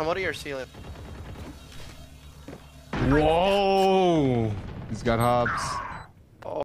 Come out of your ceiling? Whoa! He's got hops.